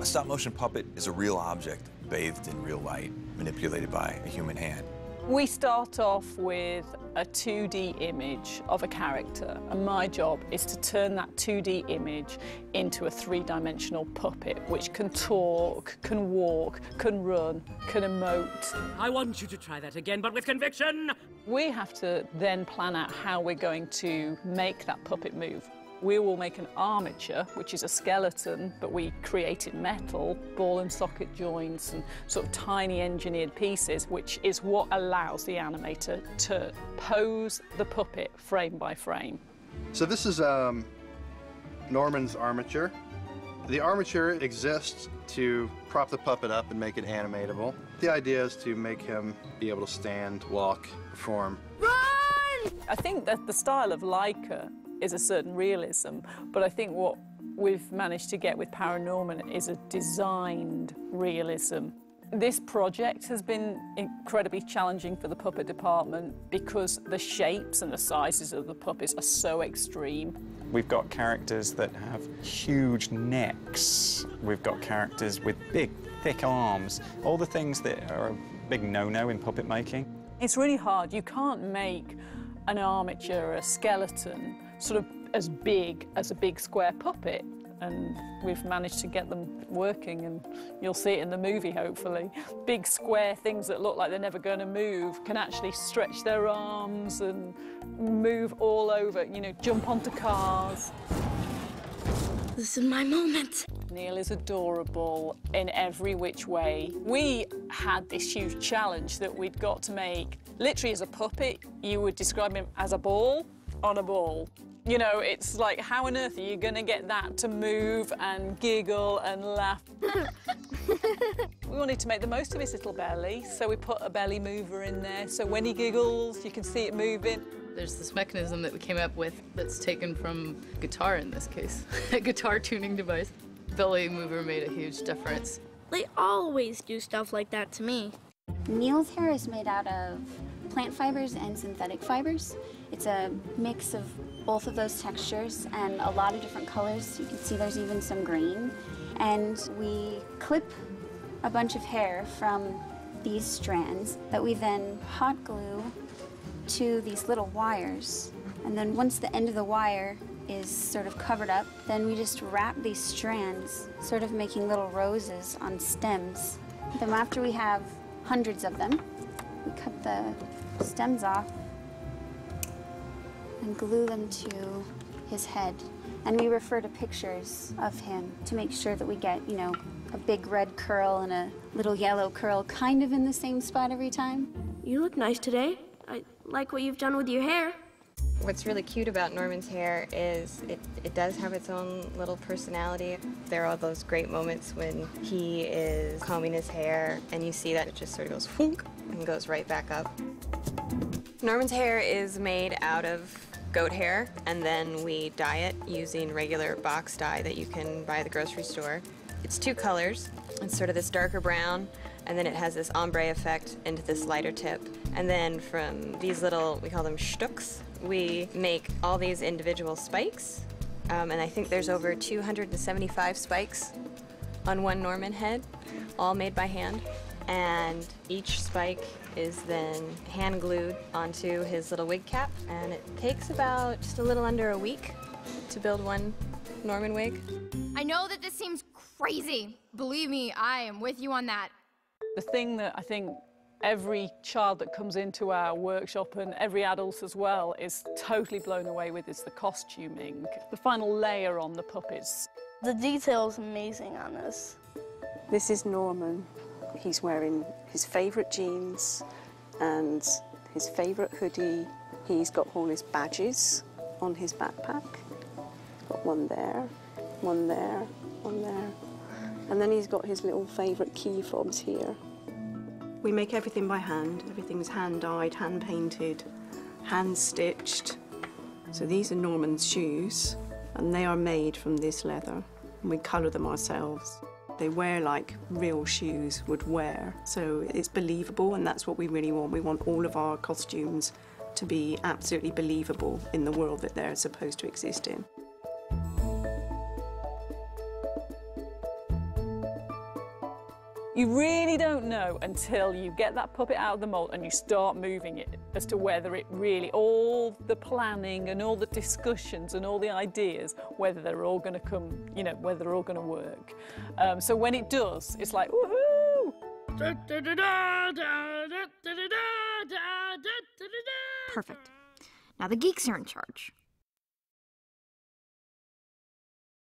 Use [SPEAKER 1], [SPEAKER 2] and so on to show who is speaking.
[SPEAKER 1] A stop motion puppet is a real object bathed in real light, manipulated by a human hand.
[SPEAKER 2] We start off with a 2D image of a character, and my job is to turn that 2D image into a three-dimensional puppet, which can talk, can walk, can run, can emote.
[SPEAKER 3] I want you to try that again, but with conviction!
[SPEAKER 2] We have to then plan out how we're going to make that puppet move. We will make an armature, which is a skeleton, but we created metal, ball and socket joints, and sort of tiny engineered pieces, which is what allows the animator to pose the puppet frame by frame.
[SPEAKER 4] So this is um, Norman's armature. The armature exists to prop the puppet up and make it animatable. The idea is to make him be able to stand, walk, perform.
[SPEAKER 2] Run! I think that the style of Laika is a certain realism, but I think what we've managed to get with Paranorman is a designed realism. This project has been incredibly challenging for the puppet department because the shapes and the sizes of the puppets are so extreme.
[SPEAKER 5] We've got characters that have huge necks. We've got characters with big, thick arms. All the things that are a big no-no in puppet making.
[SPEAKER 2] It's really hard. You can't make an armature, a skeleton, sort of as big as a big square puppet. And we've managed to get them working, and you'll see it in the movie, hopefully. Big square things that look like they're never going to move can actually stretch their arms and move all over, you know, jump onto cars.
[SPEAKER 6] This is my moment.
[SPEAKER 2] Neil is adorable in every which way. We had this huge challenge that we'd got to make, literally as a puppet, you would describe him as a ball on a ball. You know, it's like, how on earth are you going to get that to move and giggle and laugh? we wanted to make the most of his little belly, so we put a belly mover in there, so when he giggles, you can see it moving.
[SPEAKER 7] There's this mechanism that we came up with that's taken from guitar in this case, a guitar tuning device. Belly mover made a huge difference.
[SPEAKER 6] They always do stuff like that to me.
[SPEAKER 8] Neil's hair is made out of plant fibers and synthetic fibers. It's a mix of both of those textures and a lot of different colors. You can see there's even some green. And we clip a bunch of hair from these strands that we then hot glue to these little wires. And then once the end of the wire is sort of covered up, then we just wrap these strands, sort of making little roses on stems. Then after we have hundreds of them, we cut the stems off and glue them to his head. And we refer to pictures of him to make sure that we get, you know, a big red curl and a little yellow curl kind of in the same spot every time.
[SPEAKER 6] You look nice today. I like what you've done with your hair.
[SPEAKER 9] What's really cute about Norman's hair is it, it does have its own little personality. There are all those great moments when he is combing his hair and you see that it just sort of goes whoop and goes right back up. Norman's hair is made out of goat hair, and then we dye it using regular box dye that you can buy at the grocery store. It's two colors. It's sort of this darker brown, and then it has this ombre effect into this lighter tip. And then from these little, we call them shtuks, we make all these individual spikes. Um, and I think there's over 275 spikes on one Norman head, all made by hand. And each spike is then hand glued onto his little wig cap, and it takes about just a little under a week to build one Norman wig.
[SPEAKER 10] I know that this seems crazy. Believe me, I am with you on that.
[SPEAKER 2] The thing that I think every child that comes into our workshop and every adult as well is totally blown away with is the costuming, the final layer on the puppets.
[SPEAKER 6] The detail is amazing on this.
[SPEAKER 11] This is Norman. He's wearing his favourite jeans and his favourite hoodie. He's got all his badges on his backpack. Got one there, one there, one there. And then he's got his little favourite key fobs here.
[SPEAKER 12] We make everything by hand. Everything's hand dyed, hand painted, hand stitched. So these are Norman's shoes, and they are made from this leather. And we colour them ourselves. They wear like real shoes would wear. So it's believable, and that's what we really want. We want all of our costumes to be absolutely believable in the world that they're supposed to exist in.
[SPEAKER 2] You really don't know until you get that puppet out of the mold and you start moving it as to whether it really, all the planning and all the discussions and all the ideas, whether they're all going to come, you know, whether they're all going to work. Um, so when it does, it's like, woohoo!
[SPEAKER 10] Perfect. Now the geeks are in charge.